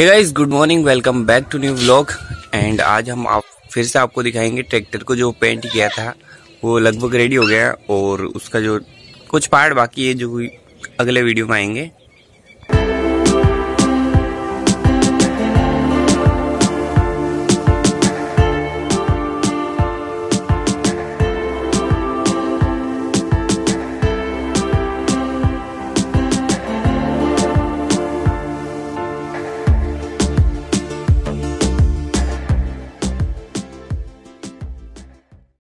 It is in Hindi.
Hey guys good morning welcome back to new vlog and आज हम आप, फिर से आपको दिखाएँगे ट्रैक्टर को जो पेंट किया था। वो लगभग रेडी हो गया और उसका जो कुछ पार्ट बाकी है जो अगले वीडियो में आएँगे।